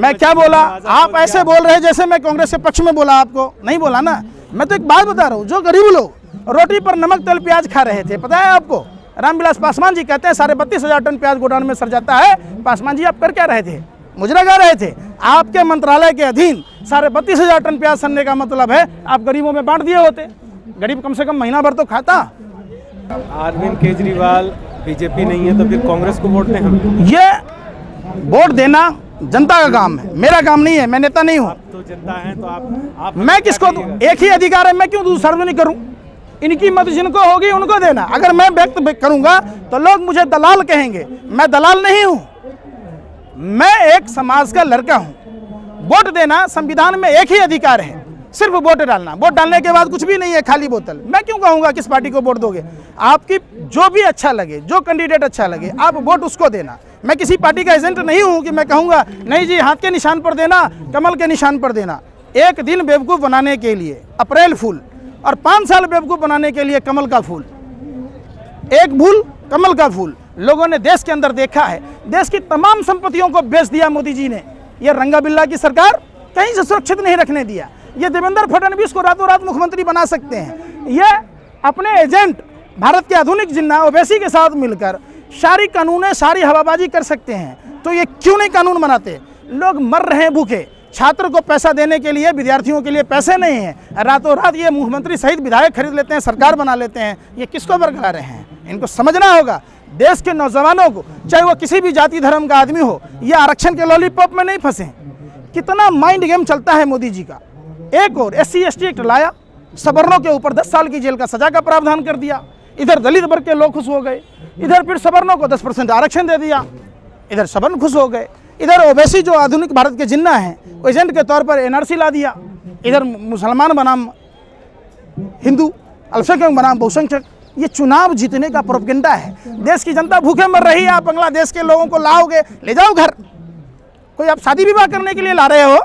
मैं क्या बोला? आप ऐसे बोल रहे हैं जैसे मैं कांग्रेस के पक्ष में बोला आपको। नहीं बोला ना? मैं तो एक बात बता रहा हूँ जो गरीब लोग रोटी पर नमक तेल प्याज खा रहे थे पता है आपको? रामविलास पासवान जी कहते हैं साढ़े बत्तीस हज़ार टन प्याज गोडाउन में सर जाता है। पासवान जी आप कर क्या रहे थे? मुजरा गा रहे थे? आपके मंत्रालय के अधीन साढ़े बत्तीस हज़ार टन प्याज सनने का मतलब है आप गरीबों में बांट दिए होते। गरीब कम से कम महीना भर तो खाता। अरविंद केजरीवाल बीजेपी नहीं है तो फिर कांग्रेस को वोट दें हम। ये वोट देना जनता का काम है। मेरा काम नहीं है मैं नेता नहीं हूँ। तो जनता है तो आप आप मैं किसको दूँ एक ही अधिकार है मैं क्यों दूँ सार्वजनिक करूँ? इनकी मत जिनको होगी उनको देना। अगर मैं व्यक्त करूँगा तो लोग मुझे दलाल कहेंगे। मैं दलाल नहीं हूँ। मैं एक समाज का लड़का हूँ। वोट देना संविधान में एक ही अधिकार है। सिर्फ़ वोट डालना। वोट डालने के बाद कुछ भी नहीं है, खाली बोतल। मैं क्यों कहूँगा किस पार्टी को वोट दोगे? आपकी जो भी अच्छा लगे, जो कैंडिडेट अच्छा लगे, आप वोट उसको देना। मैं किसी पार्टी का एजेंट नहीं हूँ कि मैं कहूँगा, नहीं जी, हाथ के निशान पर देना, कमल के निशान पर देना। एक दिन बेवकूफ़ बनाने के लिए, अप्रैल फूल, और पाँच साल बेवकूफ़ बनाने के लिए कमल का फूल। एक भूल, कमल का फूल। लोगों ने देश के अंदर देखा है। देश की तमाम संपत्तियों को बेच दिया मोदी जी ने। यह रंगा बिल्ला की सरकार कहीं से सुरक्षित नहीं रखने दिया। ये देवेंद्र फडणवीस को रातों रात मुख्यमंत्री बना सकते हैं। ये अपने एजेंट भारत के आधुनिक जिन्ना ओवैसी के साथ मिलकर सारी कानूनें, सारी हवाबाजी कर सकते हैं। तो ये क्यों नहीं कानून बनाते? लोग मर रहे हैं भूखे। छात्र को पैसा देने के लिए, विद्यार्थियों के लिए पैसे नहीं हैं। रातों रात ये मुख्यमंत्री सहित विधायक खरीद लेते हैं, सरकार बना लेते हैं। ये किसको बरकरा रहे हैं? इनको समझना होगा। देश के नौजवानों को, चाहे वो किसी भी जाति धर्म का आदमी हो, ये आरक्षण के लॉलीपॉप में नहीं फंसे। कितना माइंड गेम चलता है मोदी जी का। एक और एस सी एक्ट लाया। सवर्णों के ऊपर दस साल की जेल का सजा का प्रावधान कर दिया। इधर दलित वर्ग के लोग खुश हो गए। इधर फिर सवर्णों को दस परसेंट आरक्षण दे दिया। इधर सवर्ण खुश हो गए। इधर ओवैसी जो आधुनिक भारत के जिन्ना हैं एजेंट के तौर पर एनआरसी ला दिया। इधर मुसलमान बनाम हिंदू, अल्पसंख्यक बनाम बहुसंख्यक, ये चुनाव जीतने का प्रोपगेंडा है। देश की जनता भूखे मर रही है। आप बांग्लादेश के लोगों को लाओगे, ले जाओ घर। कोई आप शादी विवाह करने के लिए ला रहे हो?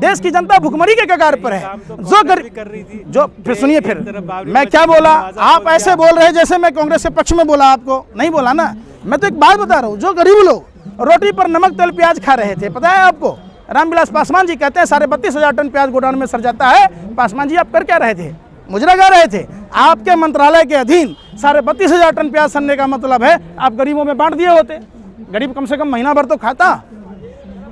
देश की जनता भुखमरी के कगार पर है। जो कर, कर रही थी। जो फिर सुनिए फिर। मैं क्या बोला? आप ऐसे बोल रहे हैं जैसे मैं कांग्रेस के पक्ष में बोला आपको। नहीं बोला ना? मैं तो एक बात बता रहा हूँ। जो गरीब लोग रोटी पर नमक तेल प्याज खा रहे थे पता है आपको? रामविलास पासवान जी कहते हैं साढ़े बत्तीस हज़ार टन प्याज गोडाउन में सर जाता है। पासवान जी आप कर क्या रहे थे? मुजरा गा रहे थे आपके मंत्रालय के अधीन साढ़े बत्तीस हज़ार टन प्याज सनने का मतलब है आप गरीबों में बांट दिए होते। गरीब कम से कम महीना भर तो खाता।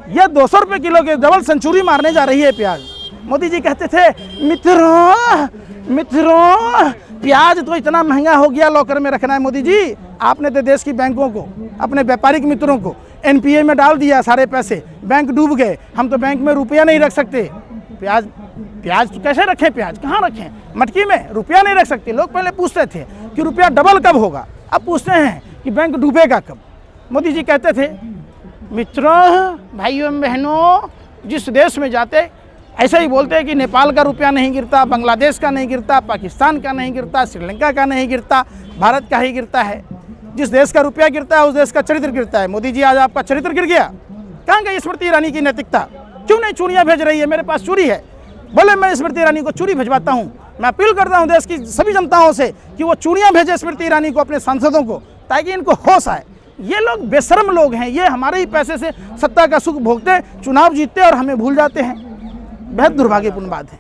ये दो सौ रुपये किलो के डबल सेंचुरी मारने जा रही है प्याज। मोदी जी कहते थे, मित्रों मित्रों, प्याज तो इतना महँगा हो गया लॉकर में रखना है मोदी जी। आपने तो देश की बैंकों को, अपने व्यापारिक मित्रों को एनपीए में डाल दिया सारे पैसे। बैंक डूब गए। हम तो बैंक में रुपया नहीं रख सकते। प्याज प्याज तो कैसे रखें प्याज? कहाँ रखें? मटकी में रुपया नहीं रख सकते। लोग पहले पूछते थे कि रुपया डबल कब होगा। अब पूछते हैं कि बैंक डूबेगा कब। मोदी जी कहते थे मित्रों, भाइयों बहनों, जिस देश में जाते, ऐसे ही बोलते हैं कि नेपाल का रुपया नहीं गिरता, बांग्लादेश का नहीं गिरता, पाकिस्तान का नहीं गिरता, श्रीलंका का नहीं गिरता, भारत का ही गिरता है। जिस देश का रुपया गिरता है, उस देश का चरित्र गिरता है। मोदी जी, आज आपका चरित्र गिर गया। कहाँ गई स्मृति ईरानी की नैतिकता? क्यों नहीं चूड़ियाँ भेज रही है? मेरे पास चूड़ी है। बोले मैं स्मृति ईरानी को चूड़ी भिजवाता हूँ। मैं अपील करता हूँ देश की सभी जनताओं से कि वो चूड़ियाँ भेजे स्मृति ईरानी को, अपने सांसदों को, ताकि इनको होश आए। ये लोग बेशरम लोग हैं, ये हमारे ही पैसे से सत्ता का सुख भोगते, चुनाव जीतते और हमें भूल जाते हैं। बेहद दुर्भाग्यपूर्ण बात है।